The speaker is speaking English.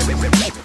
Spirit, Spirit, Spirit.